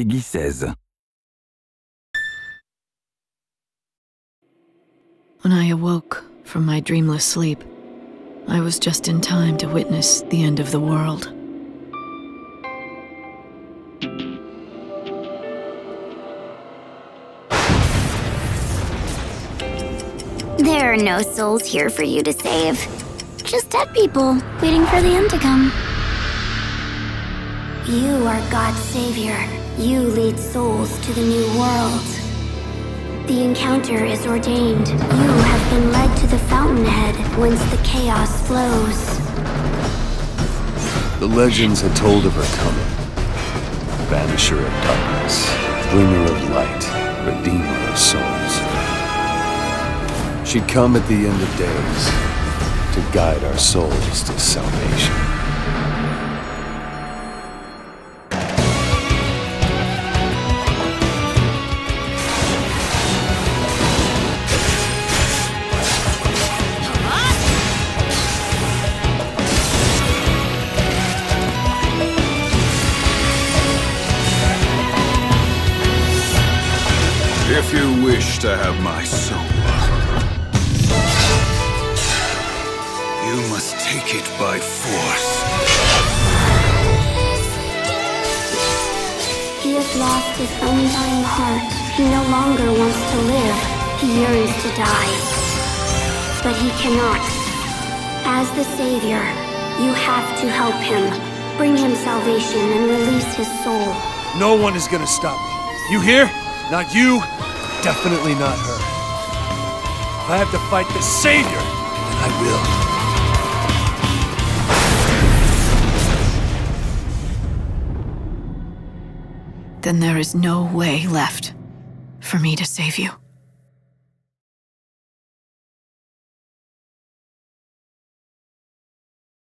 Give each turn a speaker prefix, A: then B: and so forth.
A: PEGI 16.
B: When I awoke from my dreamless sleep, I was just in time to witness the end of the world.
C: There are no souls here for you to save. Just dead people, waiting for the end to come. You are God's savior. You lead souls to the new world. The encounter is ordained. You have been led to the fountainhead, whence the chaos flows.
D: The legends had told of her coming. Banisher of darkness, bringer of light, redeemer of souls. She'd come at the end of days to guide our souls to salvation.
E: If you wish to have my soul, you must take it by force.
C: He has lost his undying heart. He no longer wants to live. He yearns to die. But he cannot. As the Savior, you have to help him. Bring him salvation and release his soul.
D: No one is gonna stop me. You hear? Not you, definitely not her. If I have to fight the Savior, then I will.
B: Then there is no way left for me to save you.